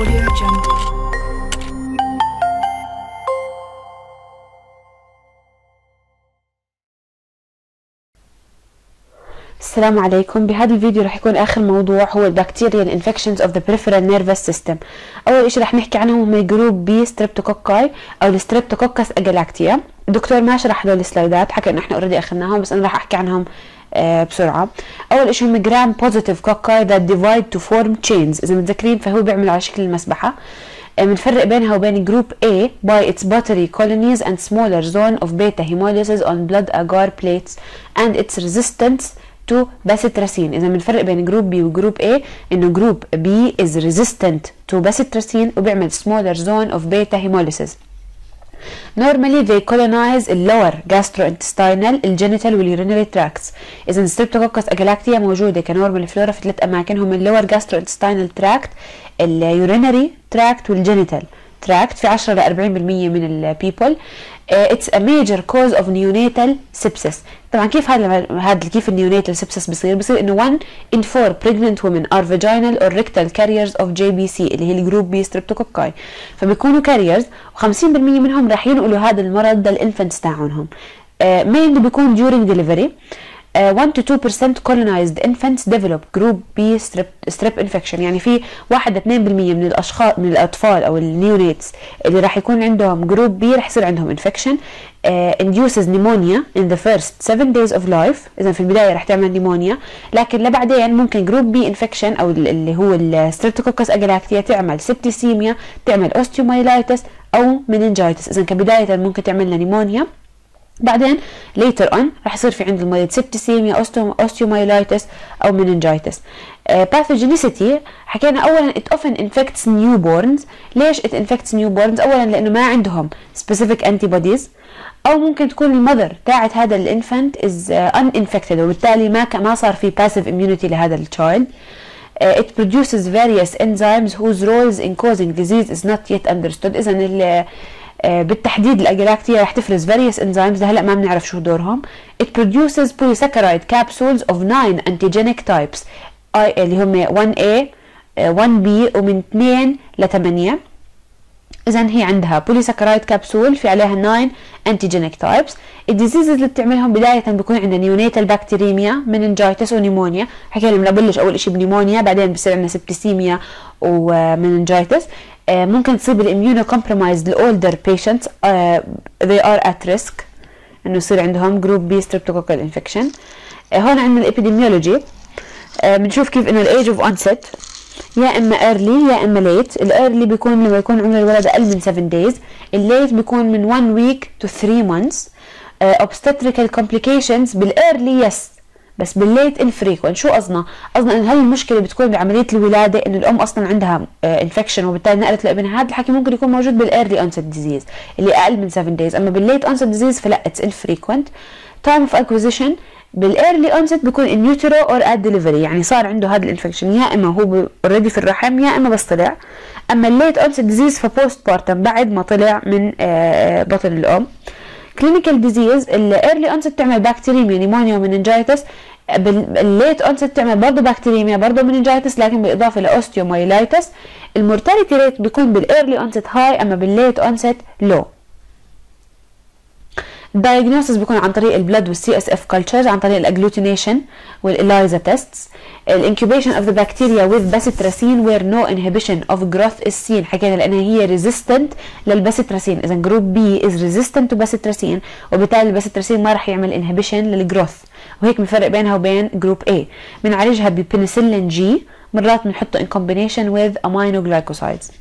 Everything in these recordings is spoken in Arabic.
Audio Jungle. السلام عليكم. بهذا الفيديو رح يكون آخر موضوع هو ال bacterial infections of the peripheral nervous system. أول شيء رح نحكي عنهم هم ال group B streptococci أو ال Streptococcus agalactiae الدكتور ما شرح هدول ال slides ات حكى إنه إحنا already أخذناهم بس أنا رح أحكي عنهم. بسرعة اول شيء جرام بوزيتيف كوكاي that divide to form chains اذا متذكرين فهو بيعمل على شكل المسبحه بنفرق بينها وبين جروب A by its buttery colonies and smaller zone of beta hemolysis on blood agar plates and its resistance to bacitracine اذا بنفرق بين جروب B وجروب A انه جروب B is resistant to bacitracine وبيعمل smaller zone of beta hemolysis Normally they colonize lower gastrointestinal, الجينيتال والurinary tracts. إذا Streptococcus agalactiae موجودة ك normal flora في ثلاث أماكن هم ال lower gastrointestinal tract, ال urinary tract وال genital tract في 10 ل 40% من ال people. It's a major cause of neonatal sepsis. طبعا كيف هذا هذا كيف ال neonatal sepsis بصير؟ بصير إنه 1 in 4 pregnant women are vaginal or rectal carriers of GBS اللي هي ال group B streptococci فبيكونوا carriers و50% منهم راح ينقلوا هذا المرض لل infants تاعونهم. uh, mainly بيكون during delivery. Uh, 1 to 2% colonized infants develop group B strep, strep infection. يعني في 1 ل 2% من الاشخاص من الأطفال أو ال neonates اللي راح يكون عندهم group B راح يصير عندهم infection. uh, induces pneumonia in the first 7 days of life. اذا في البداية راح تعمل pneumonia لكن لبعدين ممكن group B infection أو اللي هو ال Streptococcus agalactiae تعمل septicemia تعمل osteomyelitis أو meningitis اذا كبداية ممكن تعمل لنا pneumonia بعدين later on راح يصير في عند المريض septicemia osteomyelitis أو meningitis pathogenicity حكينا اولا it often infects newborns ليش it infects newborns اولا لأنه ما عندهم specific antibodies أو ممكن تكون ال mother تاعت هذا ال infant is uh, uninfected وبالتالي ما ما صار في passive immunity لهذا ال child uh, it produces various enzymes whose roles in causing disease is not yet understood اذا بالتحديد ال agalactiae رح تفرز various enzymes. لهلأ ما بنعرف شو دورهم. It produces polysaccharide capsules of 9 antigenic types. اللي هم 1A 1B ومن 2 ل 8 اذا هي عندها polysaccharide capsule في عليها 9 antigenic types ال diseases اللي بتعملهم بداية بيكون عندنا neonatal bacteremia meningitis و pneumonia حكينا بنبلش أول شيء ب pneumonia بعدين بصير عندنا septicemia و meningitis ممكن تصيب ال immunocompromised ال older patients they are at risk. إنه يصير عندهم group B streptococcal infection هون عندنا ال epidemiology. بنشوف كيف إنه ال age of onset يا إما early يا إما late. ال early بيكون لما يكون عمر الولد أقل من 7 days. ال late بيكون من 1 week to 3 months. uh, obstetrical complications بال early yes بس بال late infrequent شو قصدنا؟ قصدنا إنه هل المشكلة بتكون بعملية الولادة إنه الأم أصلا عندها infection وبالتالي نقلت لابنها. هذا الحكي ممكن يكون موجود بال early onset disease اللي أقل من 7 days أما بال late onset disease فلا it's infrequent time of acquisition بال early onset بيكون in utero or at delivery يعني صار عنده هذا ال infection يا إما هو already في الرحم يا إما بس طلع. أما ال late onset disease ف postpartum بعد ما طلع من بطن الأم. clinical disease ال early onset بتعمل bacteremia pneumonia و meningitis بال late onset بتعمل برضه bacteremia برضه meningitis لكن بالإضافة ل osteomyelitis ال mortality rate بيكون بال early onset high أما بال late onset low ال diagnosis بيكون عن طريق ال blood وال CSF cultures عن طريق ال agglutination وال ELISA tests ال incubation of the bacteria with bacitracin where no inhibition of growth is seen. حكينا لأنها هي resistant للباسيتراسين. إذا group B is resistant to bacitracin وبالتالي الباسيتراسين ما راح يعمل inhibition لل growth وهيك بنفرق بينها وبين group A. بنعالجها ب penicillin G مرات بنحطه in combination with aminoglycosides. Uh,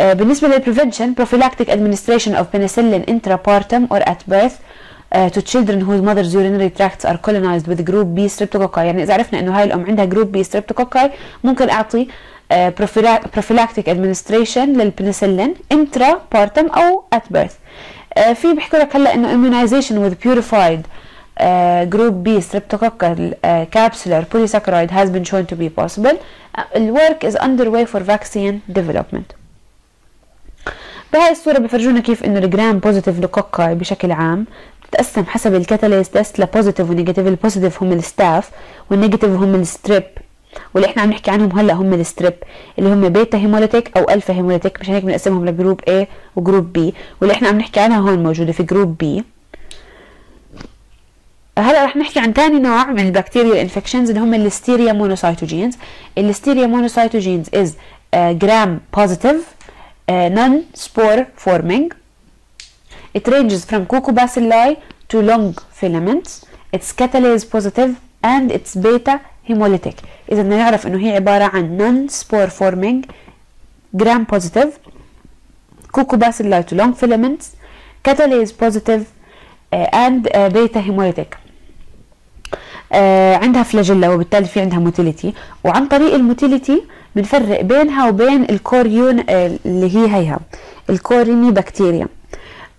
بالنسبة لل prevention prophylactic administration of penicillin intrapartum or at birth uh, to children whose mother's urinary tracts are colonized with group B streptococci يعني إذا عرفنا إنه هاي الأم عندها group B streptococci ممكن أعطي uh, prophylactic administration لل penicillin intrapartum أو at birth uh, في بيحكوا لك هلا إنه immunization with purified uh, group B streptococcal uh, capsular polysaccharide has been shown to be possible. Uh, the work is underway for vaccine development. بهاي الصورة بفرجونا كيف إنه ال gram positive cocci بشكل عام بتتقسم حسب الكاتاليست تيست لبوزيتيف ونيجاتيف البوزيتيف هم الستاف وال negative هم ال strep واللي إحنا عم نحكي عنهم هلأ هم ال strep اللي هم beta hemolytic أو alpha hemolytic مشان هيك بنقسمهم ل group A و group B. واللي إحنا عم نحكي عنها هون موجودة في group B. هلأ رح نحكي عن ثاني نوع من ال bacterial infections اللي هم Listeria monocytogenes Listeria monocytogenes is gram positive non spore forming it ranges from coccobacilli to long filaments it's catalase positive and it's beta hemolytic بدنا نعرف انه هي عباره عن non spore forming gram positive coccobacilli to long filaments catalase positive uh, and uh, beta hemolytic آه عندها flagella وبالتالي في عندها motility وعن طريق ال motility بنفرق بينها وبين ال coryne آه اللي هي هيها ال Corynebacteria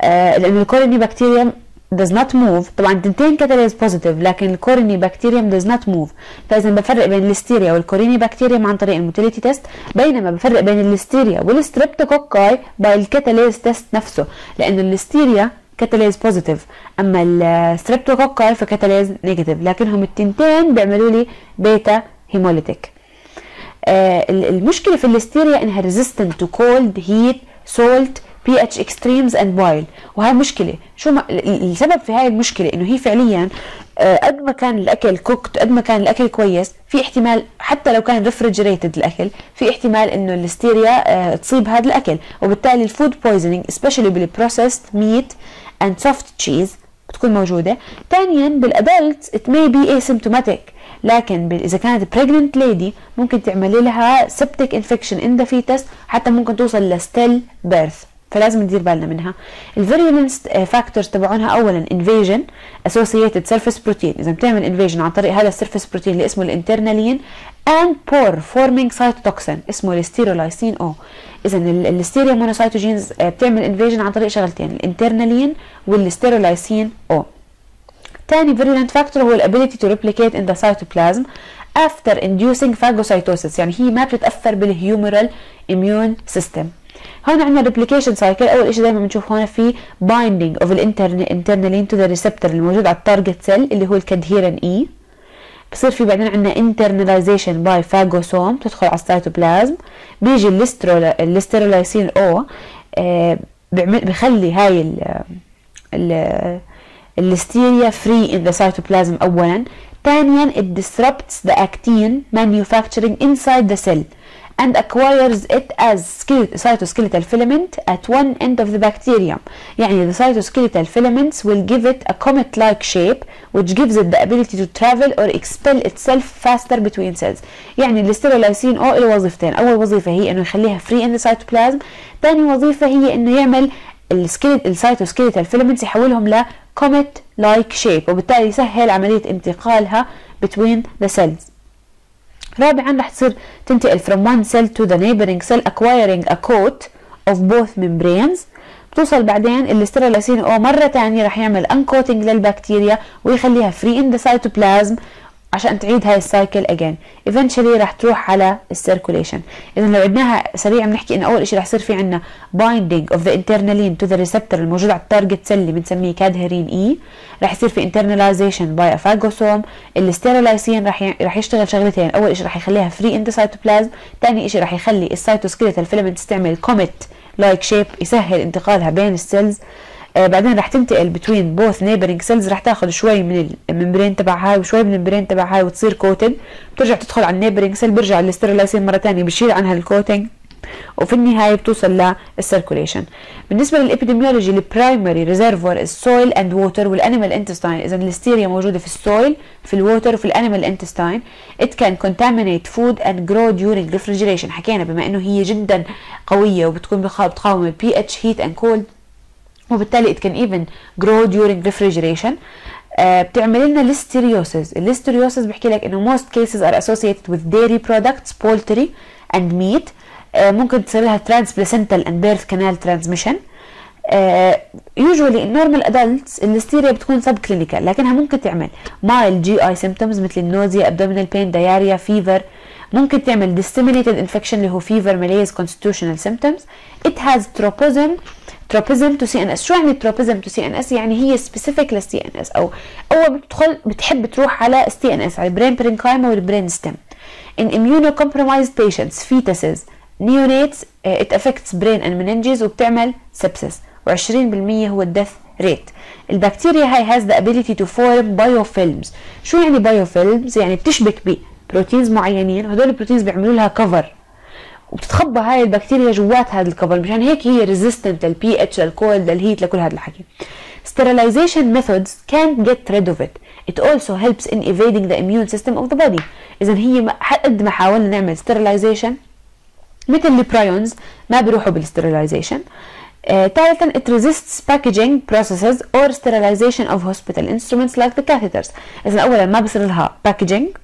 آه لأن ال Corynebacteria does not move. طبعا تنتين catalase positive لكن ال Corynebacterium does not move. فإذا بفرق بين ال Listeria وال Corynebacterium عن طريق ال motility test بينما بفرق بين ال Listeria وال streptococci بال catalase test نفسه لأنه ال Listeria catalase positive أما ال streptococci ف catalase negative لكنهم التنتين بيعملوا لي beta hemolytic المشكلة في الستيريا إنها resistant to cold heat salt pH extremes and bile وهي مشكلة. شو ما السبب في هاي المشكلة إنه هي فعليا قد ما كان الأكل cooked قد ما كان الأكل كويس في احتمال حتى لو كان refrigerated الأكل في احتمال إنه الستيريا تصيب هذا الأكل. وبالتالي ال food poisoning specially بال processed meat and soft cheese بتكون موجودة. ثانيا بال adult it may be asymptomatic. لكن إذا كانت pregnant lady ممكن تعملي لها septic infection in the fetus حتى ممكن توصل ل stillbirth فلازم ندير بالنا منها. ال virulence factors تبعونها اولا invasion associated surface protein إذا بتعمل invasion عن طريق هذا ال surface protein اللي اسمه ال internalin and pore forming cytotoxin اسمه listeriolysin O إذا Listeria monocytogenes بتعمل invasion عن طريق شغلتين ال internalin وال listeriolysin O ثاني virulence factor هو ال ability to replicate in the cytoplasm after inducing phagocytosis. يعني هي ما بتتأثر بال humoral immune system. هون عندنا replication cycle. أول شيء دائما بنشوف هون في binding of ال internalin to the receptor الموجود على ال target cell اللي هو ال cadherin E بصير في بعدين عندنا internalization by phagosome تدخل على السيتوبلازم بيجي ال listeriolysin O آه بخلي هاي ال ال الستيريا فري in the cytoplasm اولا ثانيا it disrupts the actin manufacturing inside the cell and acquires it as cytoskeletal filament at one end of the bacterium. يعني the cytoskeletal filaments will give it a comet-like shape which gives it the ability to travel or expel itself faster between cells. يعني الاستيرولايسين او له وظيفتين، أول وظيفة هي إنه يخليها free in the cytoplasm، ثاني وظيفة هي إنه يعمل السكيلت السيتوسكيلتال فيلمنتس يحولهم ل comet like shape وبالتالي يسهل عملية انتقالها between the cells. رابعا رح تصير تنتقل from one cell to the neighboring cell acquiring a coat of both membranes بتوصل بعدين ال listeriolysin O مرة تانية رح يعمل uncoating للبكتيريا ويخليها free in the cytoplasm عشان تعيد هاي ال cycle again eventually رح تروح على ال circulation اذا لو عدناها سريعا بنحكي انه أول شيء رح يصير في عندنا binding of the internalin to the receptor الموجود على ال target cell اللي بنسميه cadherin E رح يصير في internalization by a phagosome ال listeriolysin رح. رح يشتغل شغلتين. أول شيء رح يخليها free in the cytoplasm. ثاني شيء رح يخلي ال cytoskeletal filament تستعمل comet-like shape يسهل انتقالها بين ال cells آه بعدين رح تنتقل between both neighboring cells رح تاخذ شوي من ال membrane تبع هاي وشوي من ال membrane تبع هاي وتصير coated بترجع تدخل على ال neighboring cell بيرجع ال listeriolysin مرة ثانية بشيل عنها ال coating وفي النهاية بتوصل لل circulation بالنسبة للإبيديميولوجي البرايمري ريزرفوار السويل اند ووتر والانيمال انتستاين اذا الستيريا موجودة في ال soil في ال water وفي ال animal intestine it can contaminate food and grow during refrigeration. حكينا بما إنه هي جدا قوية وبتكون بتقاوم ال pH heat and cold وبالتالي it can even grow during refrigeration آه بتعمل لنا listeriosis الlisteriosis بحكي لك انه most cases are associated with dairy products poultry and meat آه ممكن تصير لها transplacental and birth canal transmission آه usually in normal adults الستيريا بتكون كلينيكال لكنها ممكن تعمل mild GI symptoms مثل النوزيا abdominal pain diarrhea fever ممكن تعمل disseminated infection اللي هو fever malaise constitutional symptoms it has tropism tropism to CNS. شو يعني tropism to CNS؟ يعني هي specific لل CNS. أو أول بتدخل بتحب تروح على ال CNS على ال brain parenchyma وال brain stem in immunocompromised patients fetuses neonates uh, it affects brain and meninges وبتعمل sepsis. و20% هو ال death rate البكتيريا هاي has the ability to form biofilms. شو يعني biofilms يعني بتشبك proteins معينين. وهدول ال proteins بيعملوا لها cover وبتتخبى هاي البكتيريا جوات هذا ال cover مشان هيك هي resistant لل pH لل cold لل heat لكل هذا الحكي sterilization methods can't get rid of it it also helps in evading the immune system of the body اذا هي قد ما حاولنا نعمل sterilization مثل ال prions ما بيروحوا بال sterilization ثالثا uh, it resists packaging processes or sterilization of hospital instruments like the catheters اذا اولا ما بصير لها packaging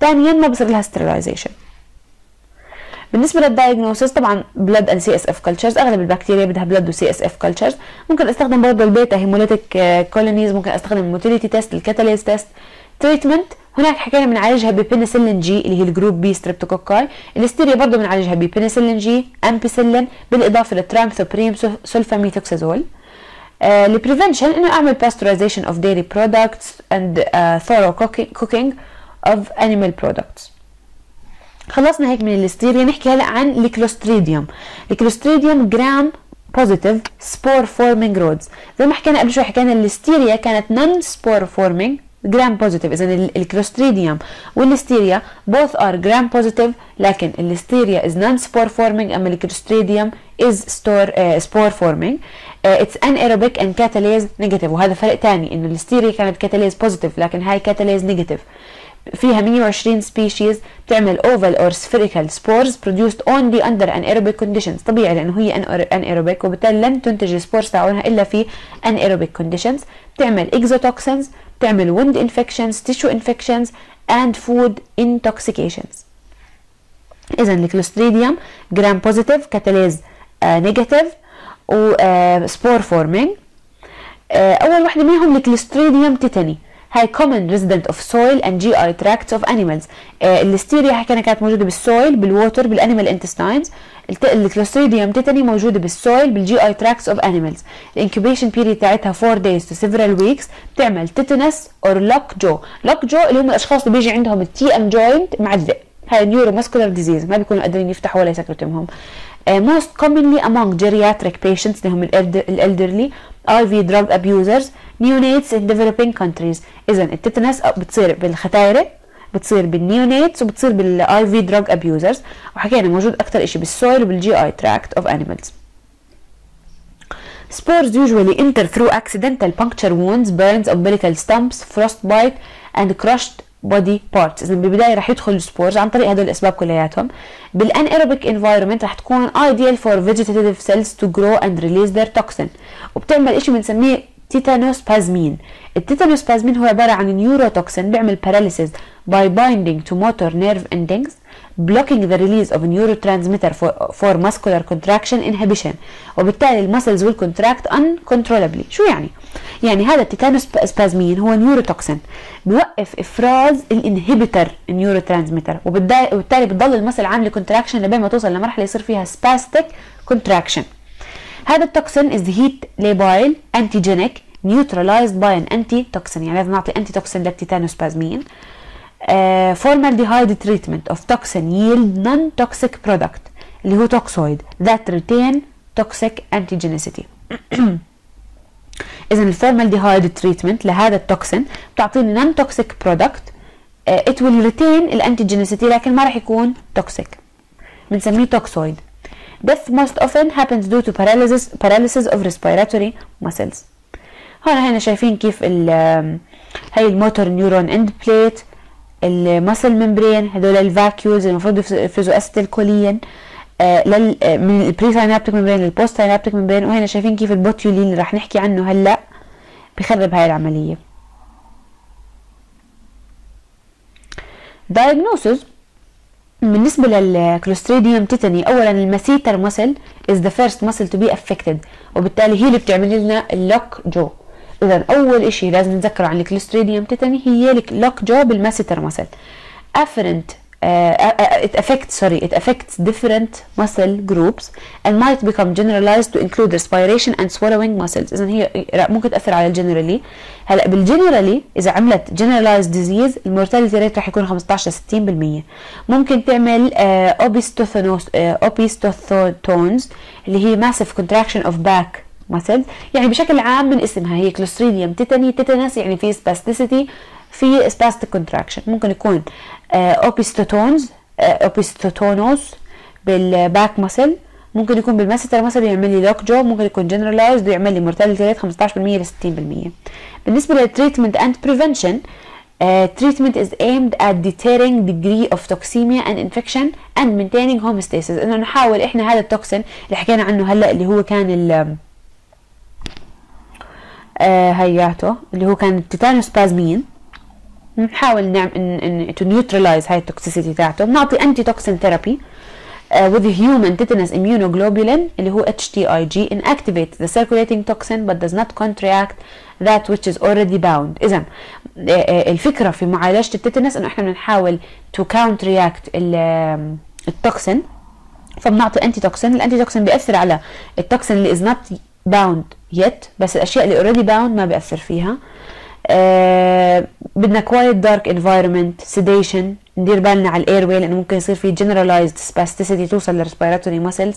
ثانيا ما بصير لها sterilization بالنسبة لل diagnosis طبعا blood and CSF cultures أغلب البكتيريا بدها blood و CSF cultures ممكن أستخدم برضه ال beta hemolytic colonies ممكن أستخدم ال motility test ال catalase test treatment هناك حكينا بنعالجها ب penicillin G اللي هي ال group B streptococci ال Listeria برضه بنعالجها ب penicillin G ampicillin بالإضافة ل trimethoprim sulfamethoxazole ال prevention إنه أعمل pasteurization of dairy products and thorough cooking of animal products خلصنا هيك من الستيريا نحكي هلا عن ال Clostridium. ال Clostridium gram positive spore forming rods زي ما حكينا قبل شوي حكينا الستيريا كانت non spore forming gram positive اذا ال Clostridium وال Listeria both are gram positive لكن ال Listeria is non spore forming أما ال Clostridium store uh, spore forming. uh, it's anaerobic and catalase negative. وهذا فرق ثاني إنه الستيريا كانت catalase positive لكن هاي catalase negative فيها 120 species بتعمل oval or spherical spores produced only under anaerobic conditions طبيعي لأنه هي anaerobic وبالتالي لن تنتج spores تاعونها إلا في anaerobic conditions بتعمل exotoxins بتعمل wound infections tissue infections and food intoxications اذا ال Clostridium gram positive catalase negative و spore forming أول وحده منهم ال Clostridium tetani. هاي common resident of soil and GI tracts of animals. آه الستيريا حكينا كانت موجودة بالسويل بالووتر بالانيمال انتستاينز الكلوستريديوم تيتاني موجودة بال soil بال GI tracts of animals ال incubation period تاعتها 4 days to several weeks. بتعمل tetanus or lockjaw lockjaw اللي هم الأشخاص اللي بيجي عندهم ال TM joint معذب هاي neuromuscular disease ما بيكونوا قادرين يفتحوا ولا يسكروا تمهم Uh, most commonly among geriatric patients اللي هم ال elderly IV drug abusers neonates in developing countries. اذا ال tetanus بتصير بالختايره بتصير بال neonates وبتصير بال IV drug abusers وحكينا موجود أكثر شيء بال soil وبال GI tract of animals Spores usually enter through accidental puncture wounds, burns, umbilical stumps, frostbite, and crushed body parts. إذا بالبداية رح يدخل ال spores عن طريق هدول الأسباب كلياتهم. بال anaerobic environment رح تكون ideal for vegetative cells to grow and release their toxin. وبتعمل شيء بنسميه tetanospasmin ال tetanospasmin هو عبارة عن neurotoxin بيعمل paralysis by binding to motor nerve endings. Blocking the release of neurotransmitter for, for muscular contraction inhibition. وبالتالي ال muscles will contract uncontrollably. شو يعني؟ يعني هذا ال tetanospasmin هو neurotoxin بيوقف إفراز ال inhibitor ال neurotransmitter وبالتالي بتضل ال muscle عامله contraction لبين ما توصل لمرحلة يصير فيها spastic contraction. هذا ال toxin is heat labile antigenic neutralized by an antitoxin. يعني لازم نعطي antitoxin لل tetanospasmin uh, formaldehyde treatment of toxin yield non-toxic product اللي هو toxoid. That retain toxic antigenicity. اذا ال formaldehyde treatment لهذا ال toxin بتعطيني non toxic product it will retain ال antigenicity لكن ما راح يكون toxic بنسميه toxoid death most often happens due to paralysis paralysis of respiratory muscles. هون هنا شايفين كيف ال هي ال motor neuron end plate ال muscle membrane هدول ال vacuoles المفروض يفرزوا acetylcholine آه لل من ال presynaptic membrane لل postsynaptic membrane وهنا شايفين كيف ال botulin اللي راح نحكي عنه هلأ بخرب هاي العملية. Diagnosis بالنسبة لل Clostridium tetani أولا ال masseter muscle is the first muscle to be affected وبالتالي هي اللي بتعمل لنا ال lock jaw إذا أول شيء لازم نتذكره عن ال Clostridium tetani هي lock jaw بال masseter muscle افرنت it affect sorry it affect different muscle groups and might become generalized to include respiration and swallowing muscles اذا هي ممكن تاثر على ال generally هلأ بال generally إذا عملت generalized disease ال mortality rate رح يكون 15 ل 60% ممكن تعمل آه، opisthotonos opisthotonos آه، اللي هي massive contraction of back muscles يعني بشكل عام من اسمها هي Clostridium tetani tetanus يعني في spasticity في spastic contraction. ممكن يكون opisthotonos opisthotonos بال back muscle ممكن يكون بال masseter muscle يعمل لي lock jaw ممكن يكون generalized ويعمل لي mortality rate 15% ل 60% بالنسبة لل treatment and prevention treatment is aimed at deterring degree of toxemia and infection and maintaining homeostasis. إنه نحاول إحنا هذا ال toxin اللي حكينا عنه هلأ اللي هو كان ال هياته اللي هو كان ال tetanospasmin نحاول نعمل to neutralize هاي ال toxicity تاعته. بنعطي antitoxin therapy with human tetanus immunoglobulin اللي هو HTIG inactivates the circulating toxin but does not counteract that which is already bound. اذا الفكرة في معالجة ال tetanus إنه إحنا بنحاول to counteract ال toxin فبنعطي antitoxin ال antitoxin بيأثر على ال toxin اللي is not bound yet بس الأشياء اللي already bound ما بيأثر فيها. آه بدنا quiet dark environment sedation ندير بالنا على ال airway لأنه ممكن يصير في generalized spasticity توصل لل respiratory muscles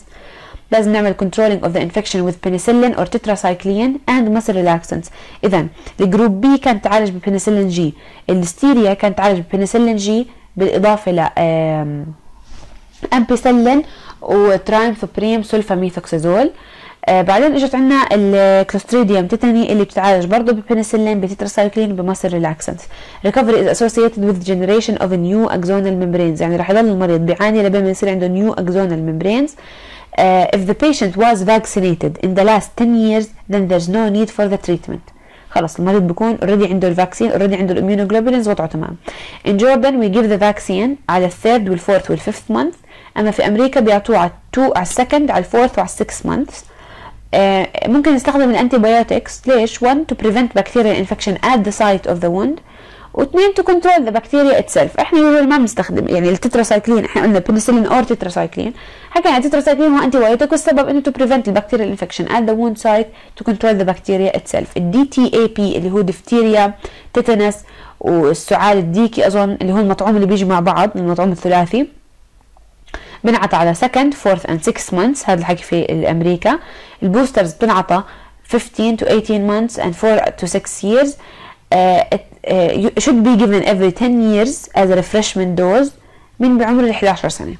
لازم نعمل controlling of the infection with penicillin or tetracycline and muscle relaxants. اذا ال group B كانت تعالج ب penicillin G ال Listeria كانت تعالج ب penicillin G بالإضافة ل ampicillin و trimethoprim sulfamethoxazole آه بعدين إجت عندنا ال Clostridium tetani اللي بتتعالج برضه ب penicillin ب tetracycline ب muscle relaxant recovery is associated with generation of new axonal membranes. يعني رح يضل المريض بيعاني لبين ما يصير عنده new axonal membranes. uh, if the patient was vaccinated in the last 10 years then there's no need for the treatment. خلص المريض بيكون already عنده ال vaccine already عنده ال immunoglobulins وضعه تمام. In Jordan we give the vaccine على ال third وال fourth وال fifth month. أما في أمريكا بيعطوه على 2 على ال second على ال fourth وعلى 6 months. آه ممكن نستخدم ال antibiotics ليش؟ 1 to prevent bacterial infection at the site of the wound. واثنين to control the bacteria itself إحنا usually ما بنستخدم يعني التتراسايكلين إحنا قلنا penicillin or tetracycline حكينا التتراسايكلين هو antibiotic والسبب إنه to prevent ال bacteria infection at the wound site to control the bacteria itself ال DTaP اللي هو diphtheria tetanus والسعال الديكي أظن اللي هو المطعوم اللي بيجي مع بعض المطعوم الثلاثي. بنعطى على second fourth and 6 months هذا الحكي في امريكا البوسترز بنعطى 15 to 18 months and 4 to 6 years uh, it uh, should be given every 10 years as a refreshment dose من بعمر ال 11 سنة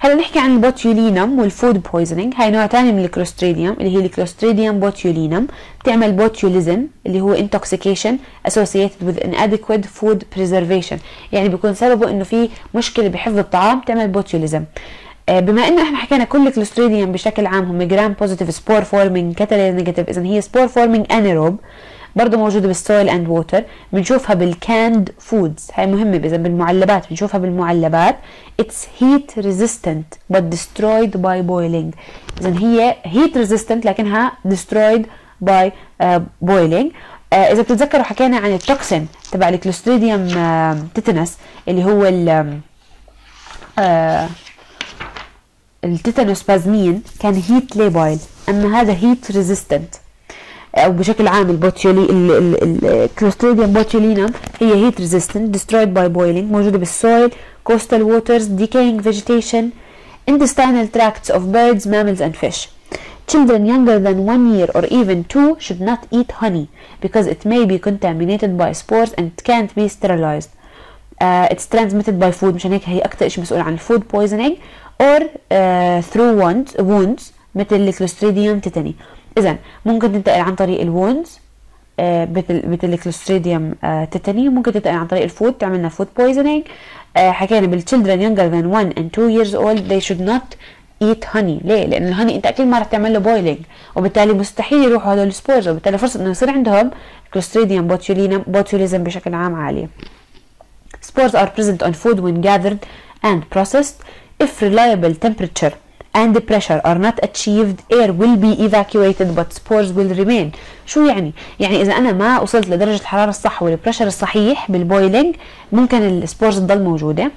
هلا نحكي عن ال botulinum وال food poisoning هاي نوع تاني من ال Clostridium اللي هي ال Clostridium botulinum بتعمل botulism اللي هو intoxication associated with inadequate food preservation. يعني بيكون سببه إنه في مشكلة بحفظ الطعام تعمل botulism بما إنه إحنا حكينا كل ال Clostridium بشكل عام هم gram positive spore forming catalase negative اذا هي spore forming anaerobe برضه موجودة بال soil and water بنشوفها بال canned foods هاي مهمة إذا بالمعلبات بنشوفها بالمعلبات. It's heat resistant but destroyed by boiling. اذا هي heat resistant لكنها uh, boiling. Uh, إذا بتتذكروا حكينا عن ال toxin تبع ال Clostridium uh, tetanus اللي هو ال uh, ال tetanospasmin. كان heat labile أما هذا هيت ريزيستنت او بشكل عام البوتيولي الكلوستريديوم بوتيولينم هي هيت ريزيستنت destroyed by boiling موجوده بالسويل coastal waters decaying vegetation intestinal tracts of birds mammals and fish Children younger than one year or even two should not eat honey because it may be contaminated by spores and it can't be sterilized. Uh, it's transmitted by food مشان هيك هي أكثر شيء مسؤول عن food poisoning or uh, through wounds, wounds مثل الكلوستريديوم تيتاني. إذا ممكن تنتقل عن طريق ال wounds مثل ال Clostridium tetani ممكن تنتقل عن طريق ال food تعملنا food poisoning حكينا بال children younger than 1 and 2 years old they should not eat honey. ليه؟ لأن ال honey أنت أكيد ما رح تعمل له boiling وبالتالي مستحيل يروحوا هدول ال spores وبالتالي فرصة إنه يصير عندهم Clostridium botulinum botulism بشكل عام عالية. Spores are present on food when gathered and processed. If reliable temperature and the pressure are not achieved air will be evacuated but spores will remain. شو يعني؟ يعني إذا أنا ما وصلت لدرجة الحرارة الصح وال pressure الصحيح بال boiling ممكن ال spores تضل موجودة.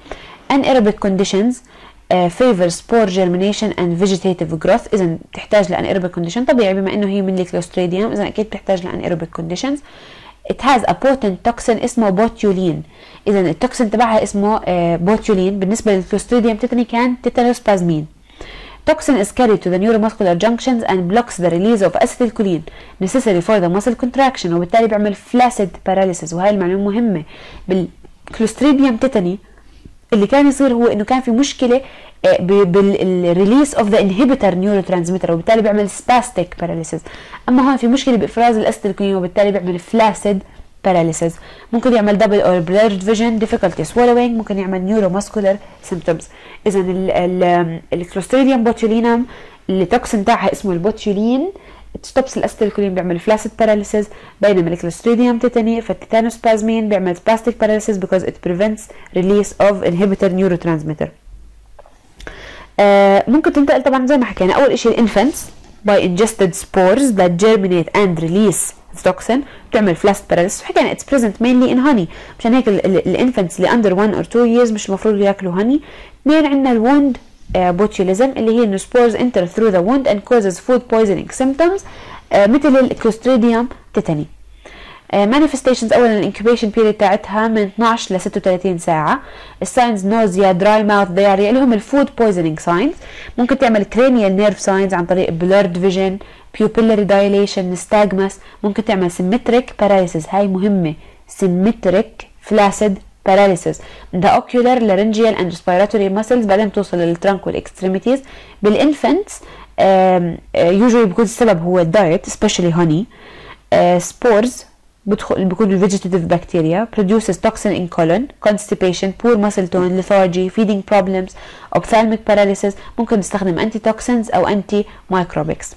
Anaerobic conditions uh, favor spore germination and vegetative growth. إذا بتحتاج ل anaerobic condition طبيعي بما إنه هي من ال Clostridium إذا أكيد بتحتاج ل anaerobic conditions it has a potent toxin اسمه botulin إذا ال toxin تبعها اسمه botulin بالنسبة لل Clostridium tetani كان tetanospasmin Toxin is carried to the neuromuscular junctions and blocks the release of acetylcholine necessary for the muscle contraction وبالتالي بيعمل flaccid paralysis. وهي المعلومة مهمة. بال Clostridium tetani اللي كان يصير هو إنه كان في مشكلة بال release of the inhibitor neurotransmitter وبالتالي بيعمل spastic paralysis أما هون في مشكلة بإفراز ال acetylcholine وبالتالي بيعمل flaccid paralysis. ممكن يعمل double or blurred vision difficulty swallowing ممكن يعمل neuromuscular symptoms. اذا ال Clostridium botulinum اللي toxin تاعها اسمه ال botulin stops ال acetylcholine بيعمل flaccid paralysis بينما ال Clostridium tetani فال tetanospasmin بيعمل spastic paralysis because it prevents release of inhibitor neurotransmitter. آه ممكن تنتقل طبعا زي ما حكينا. أول شيء ال infants by ingested spores that germinate and release toxin بتعمل flaccid paralysis حكينا it's present mainly in honey مشان هيك الانفنتس اللي under 1 or 2 years مش المفروض ياكلوا هني اثنين عندنا الوند بوتيوليزم اللي هي انه spores enter through the wound and causes food poisoning symptoms uh, مثل الكلوستريديوم تيتاني مانيفستيشنز اولا ال incubation period تاعتها من 12 ل 36 ساعة. ال signs nausea dry mouth diarrhea اللي هم ال food poisoning signs ممكن تعمل cranial nerve signs عن طريق blurred vision pupillary dilation nystagmus. ممكن تعمل symmetric paralysis. هاي مهمة. symmetric flaccid paralysis. the ocular laryngeal and respiratory muscles. بعدين توصل لل trunk وال extremities بال infants usually بيكون السبب هو ال diet especially honey. spores. بدخل بيكون ال vegetative bacteria produces toxin in colon constipation poor muscle tone lethargy feeding problems ophthalmic paralysis ممكن نستخدم antitoxins أو antimicrobics ال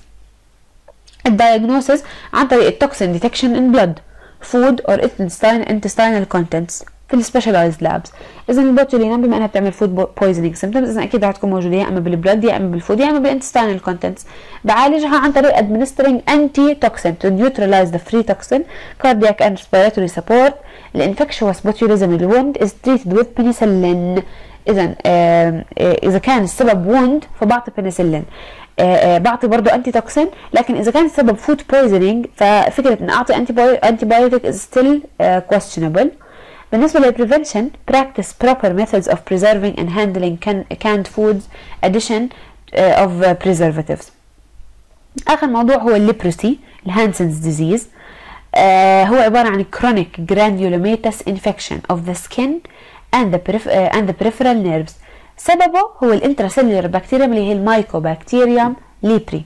diagnosis عن طريق ال toxin in blood food or intestine intestinal contents في ال specialized labs إذا ال botulinum بما إنها بتعمل food poisoning symptoms إذا أكيد رح تكون موجودة يا إما بال blood يا إما بال food يا إما بال intestinal contents بعالجها عن طريق administering anti toxin to neutralize the free toxin cardiac and respiratory support. ال infectious botulism ال wound is treated with penicillin. اذا إذا كان السبب wound فبعطي بنسلين بعطي برضه antitoxin لكن إذا كان السبب food poisoning ففكرة ان أعطي anti antibiotic is still questionable. بالنسبه للبريفنشن practice proper methods of preserving and handling can, canned foods addition uh, of uh, preservatives اخر موضوع هو الليبروسي الهانسنز ديزيز uh, هو عباره عن chronic granulomatous infection of the skin and the, perif uh, and the peripheral nerves سببه هو الانتراسيلولر بكتيريوم اللي هي المايكوبكتيريوم ليبري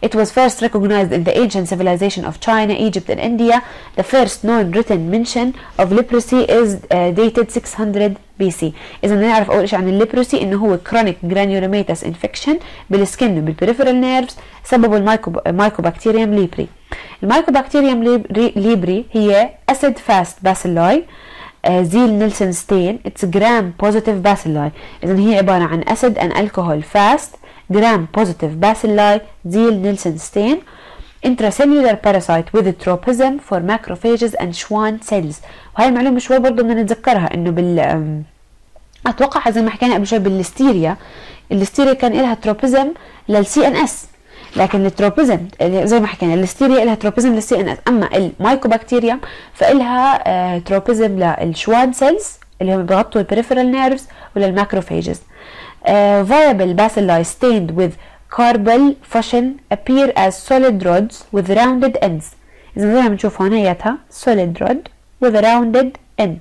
It was first recognized in the ancient civilization of China, Egypt, and India. The first known written mention of leprosy is uh, dated 600 BC. إذا نعرف أول شيء عن ال leprosy إنه هو chronic granulomatous infection بال skin وبال peripheral nerves سببه ال Mycobacterium leprae. ال Mycobacterium leprae هي acid fast bacilli Ziehl-Neelsen stain it's gram positive bacilli اذا هي عباره عن acid and alcohol fast gram positive bacilli Ziehl-Neelsen stain intracellular parasite with tropism for macrophages and Schwann cells. وهي المعلومة شوي برضه بدنا نتذكرها إنه بال أتوقع زي ما حكينا قبل شوي بال Listeria ال Listeria كان لها tropism لل CNS لكن ال tropism زي ما حكينا الليستيريا لها tropism لل CNS أما ال Mycobacteria فإلها آه tropism لل Schwann cells اللي هم بيغطوا ال peripheral nerves ولل macrophages آه viable bacilli stained with carbal fusion appear as solid rods with rounded ends إذا زي ما بنشوف هون هياتها solid rod with a rounded end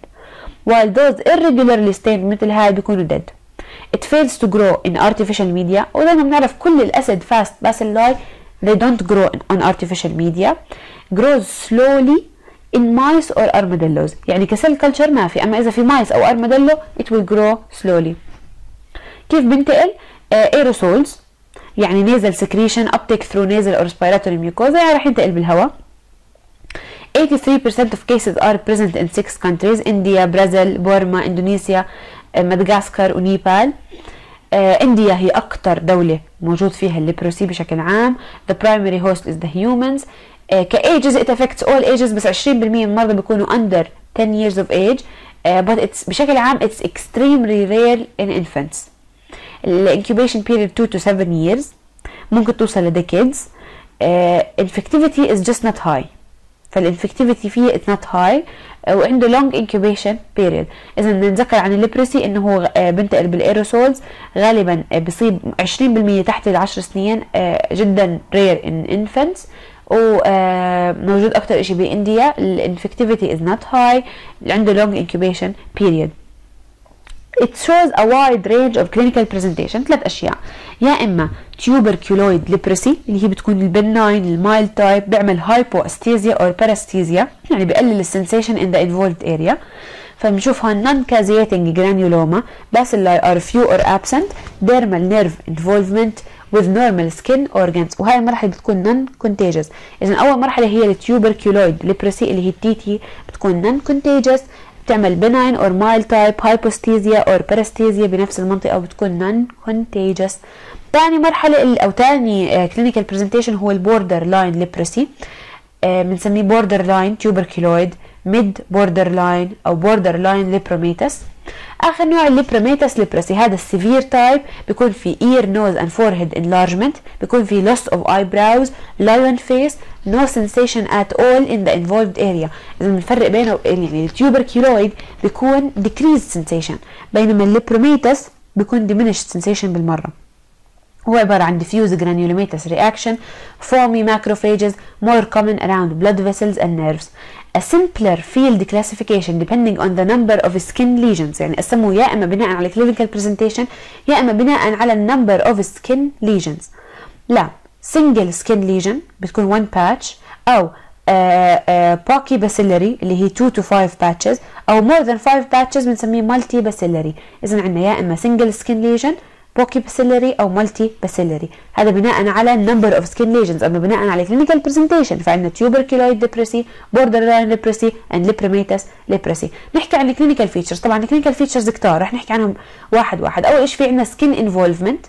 while those irregularly stained مثل هاي بيكونوا dead it fails to grow in artificial media وزي ما بنعرف كل الاسيد fast bacilli they don't grow on artificial media grows slowly in mice or armadillos يعني كسل كلتشر ما في اما اذا في مايس او armadillo it will grow slowly كيف بنتقل aerosols يعني nasal secretion uptake through nasal or respiratory mucosa يعني رح ينتقل بالهواء 83% of cases are present in six countries India, Brazil, Burma, Indonesia, مدغشقر ونيبال آه، انديا هي أكثر دولة موجود فيها الليبروسي بشكل عام the primary host is the humans آه، كايجز it affects all ages بس 20% من المرضى بيكونوا under 10 years of age آه، but it's بشكل عام it's extremely rare in infants ال incubation period 2 to 7 years. ممكن توصل ل decades infectivity is just not high. فال infectivity فيه it's not high. وعنده long incubation period. اذا نذكر عن ال leprosy إنه هو آه، بنتقل بال aerosols غالبا آه، بصيب 20% تحت العشر سنين آه، جدا rare in infants. وموجود أكثر شيء ب India. ال infectivity is not high. عنده long incubation period. It shows a wide range of clinical presentation ثلاث اشياء يا اما tuberculoid leprosy اللي هي بتكون البناين المايلد تايب بيعمل hypoesthesia or paresthesia يعني بقلل السنسيشن in the involved area فبنشوف هون non caseating granuloma bacilli are few or absent dermal nerve involvement with normal skin organs وهاي المرحلة بتكون non contagious إذا أول مرحلة هي ال tuberculoid leprosy اللي هي ال TT بتكون non contagious بتعمل benign or mild type hyposthesia or paresthesia بنفس المنطقة وبتكون non contagious ثاني مرحلة أو ثاني clinical presentation هو ال borderline leprosy بنسميه borderline tuberculoid mid borderline أو borderline lepromatous اخر نوع ال lepromatous leprosy هذا ال severe type بيكون في ear nose and forehead enlargement بيكون في loss of eyebrows lion face no sensation at all in the involved area اذا بنفرق بينه يعني التيوبركيلويد بيكون decreased sensation بينما الليبروميتاس بيكون diminished sensation بالمرة هو عبارة عن diffuse granulomatous reaction, foamy macrophages, more common around blood vessels and nerves. A simpler field classification depending on the number of skin lesions يعني قسموه يا إما بناء على clinical presentation يا إما بناء على number of skin lesions. لا single skin lesion بتكون one patch أو paucibacillary اللي هي 2 to 5 patches أو more than 5 patches بنسميه multi bacillary إذا عندنا يا إما single skin lesion paucibacillary أو multibacillary هذا بناء على number of skin lesions أما بناء على clinical presentation فعندنا tuberculoid leprosy borderline leprosy and lepromatous leprosy نحكي عن ال clinical features طبعا ال clinical features كتار رح نحكي عنهم واحد واحد. أول شيء في عندنا skin involvement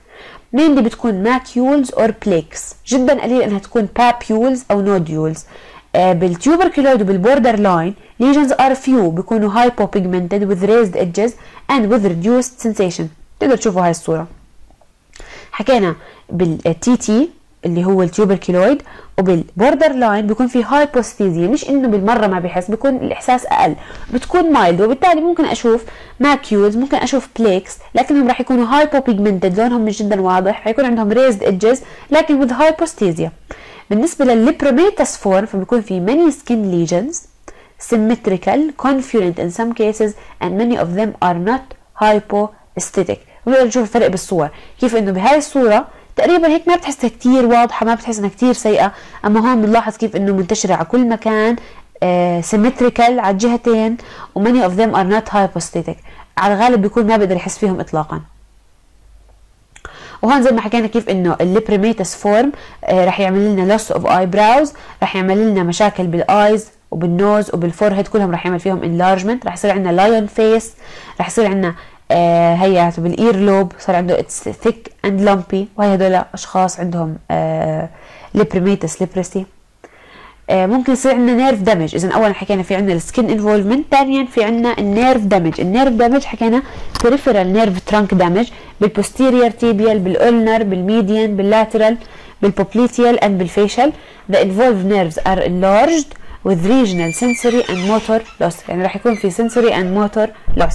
mainly بتكون macules or plaques جدا قليل إنها تكون papules أو nodules آه بال tuberculoid وبال borderline lesions are few. بيكونوا hypopigmented with raised edges and with reduced sensation. تقدر تشوفوا هاي الصورة. حكينا بال TT اللي هو ال tuberculoid وبال borderline بيكون في hypoesthesia مش إنه بالمرة ما بحس بيكون الإحساس أقل. بتكون mild وبالتالي ممكن أشوف macules ممكن أشوف plaques لكنهم راح يكونوا hypopigmented لونهم مش جدا واضح حيكون عندهم raised edges لكن with hypoesthesia بالنسبة لل lepromatous form فبيكون في many skin lesions symmetrical confluent in some cases and many of them are not hypoesthetic ونقدر نشوف الفرق بالصور كيف إنه بهاي الصورة تقريبا هيك ما بتحسها كتير واضحة ما بتحس إنها كتير سيئة. أما هون بنلاحظ كيف إنه منتشرة على كل مكان symmetrical على الجهتين و many of them are not hypoesthetic. على الغالب بيكون ما بقدر يحس فيهم اطلاقا. وهون زي ما حكينا كيف إنه ال lepromatous form آه رح يعمل لنا loss of eyebrows رح يعمل لنا مشاكل بال eyes وبال nose وبال forehead كلهم رح يعمل فيهم enlargement رح يصير عندنا lion face رح يصير عندنا آه هي بال ear lobe صار عنده it's thick and lumpy وهي هدول أشخاص عندهم آه leprosy آه ممكن يصير عندنا nerve damage اذا اولا حكينا في عندنا ال skin involvement ثانيا في عندنا ال nerve damage ال nerve damage حكينا بريفرال نيرف ترانك دامج بالبوستيريور تيبيال بالأولنر بالميديان باللاترال بالبوبليتيال and بالفيشل the involved nerves are enlarged with regional sensory and motor loss. يعني راح يكون في sensory and motor loss.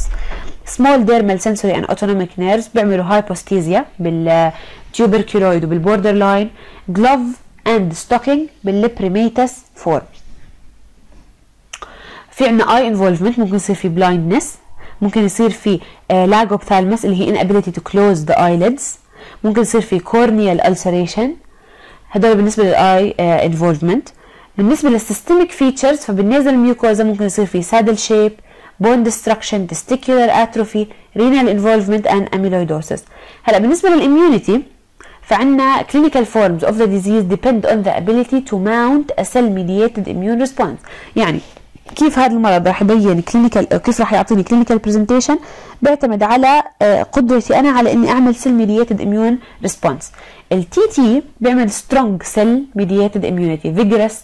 Small dermal sensory and autonomic nerves بيعملوا hypoesthesia بال tuberculoid وبال borderline glove and stocking بالليبريميتس form في عندنا eye involvement ممكن يصير في blindness ممكن يصير في uh, ophthalmos اللي هي inability to close the eyelids ممكن يصير في corneal ulceration هدول بالنسبة للاي uh, involvement بالنسبة للسيستميك فيتشرز فبالنيزل ميوكوزا ممكن يصير في saddle shape bone destruction testicular atrophy renal involvement and amyloidosis. هلا بالنسبة لل immunity فعنا clinical forms of the disease depend on the ability to mount a cell mediated immune response. يعني كيف هذا المرض راح يبين clinical كيف راح يعطيني clinical presentation بيعتمد على آه، قدرتي أنا على إني أعمل cell mediated immune response ال TT بيعمل strong cell mediated immunity vigorous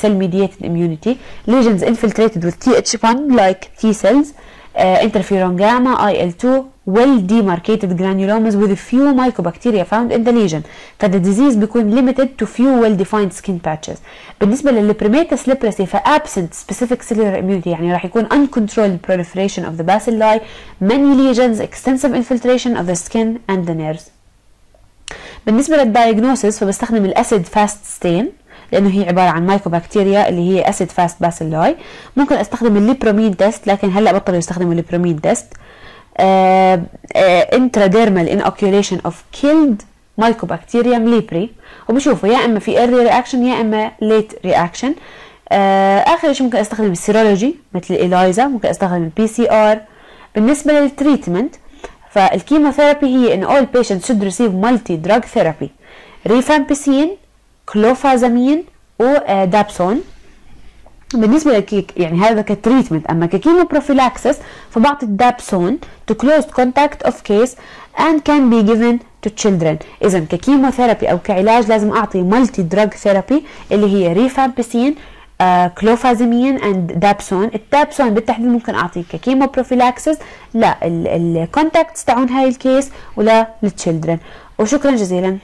cell mediated immunity lesions infiltrated with Th1 like T cells uh, interferon gamma IL2 well demarcated granulomas with few mycobacteria found in the lesion فالديزيز disease بيكون limited to few well defined skin patches بالنسبة للبريميتس leprosy ف absent specific cellular immunity يعني راح يكون uncontrolled proliferation of the bacilli many lesions extensive infiltration of the skin and the nerves بالنسبة للدايجنوسيس فبستخدم الاسيد فاست ستين لأنه هي عبارة عن مايكوبكتيريا اللي هي اسيد فاست باسيلاي ممكن أستخدم ال lepromin test لكن هلأ بطلوا يستخدموا ال lepromin test intradermal inoculation of killed Mycobacterium leprae وبشوفوا يا إما في early reaction يا إما late reaction آخر شيء ممكن أستخدم ال serology مثل ال ELISA ممكن أستخدم ال PCR بالنسبة لل treatment فال chemotherapy هي إن all patients should receive multi drug therapy. rifampicin clofazimine و dapsone بالنسبة للكيك يعني هذا ك treatment. أما ك chemoprophylaxis فبعطي ال dapsone to close contact of case and can be given to children. اذا ك chemotherapy أو كعلاج لازم أعطي multi drug therapy اللي هي rifampicin clofazimine and dapsone. ال dapsone بالتحديد ممكن اعطيه ك chemoprophylaxis لا ال contacts تاعون هاي ال case ولا للتشيلدرن وشكرا جزيلا.